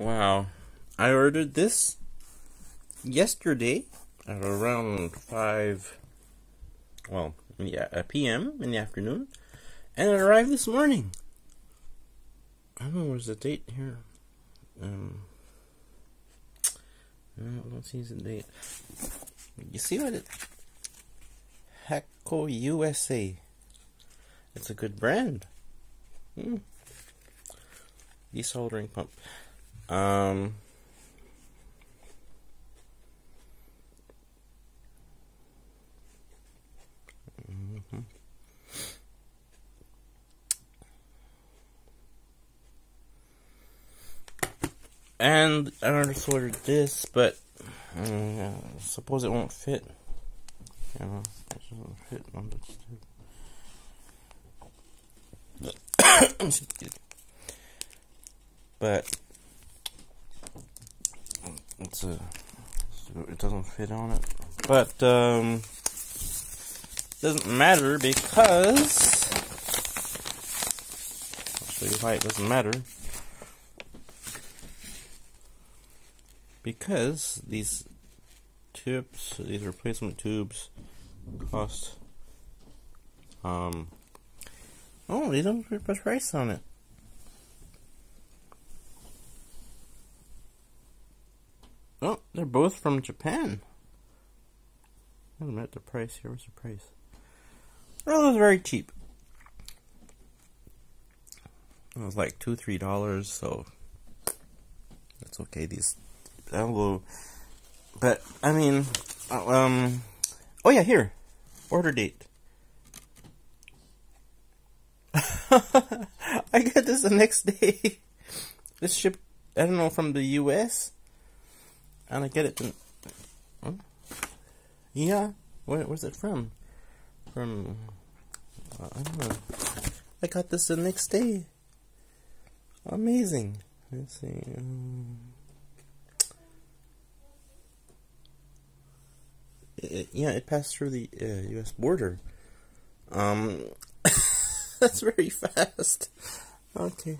Wow. I ordered this yesterday at around 5, well, yeah, a p.m. in the afternoon, and it arrived this morning. I don't know, where's the date here? Um, I don't see the date. You see what it... Hakko USA. It's a good brand. Hmm. Desoldering pump. Um. And I already ordered this, but uh, suppose it won't fit. You know, it doesn't fit on this. but it. Doesn't fit on it. But um doesn't matter because I'll show you why it doesn't matter. Because these tubes these replacement tubes cost um oh they don't put a price on it Oh, they're both from Japan. Wait a minute, the price here. What's the price? Oh, it was very cheap. It was like two, three dollars, so that's okay. These, although, but I mean, uh, um, oh yeah, here, order date. I got this the next day. This ship, I don't know, from the U.S and I get it. Huh? Yeah, where was it from? From uh, I don't know. I got this the next day. Amazing. Let's see. Um, it, yeah, it passed through the uh, U.S. border. Um, that's very fast. Okay.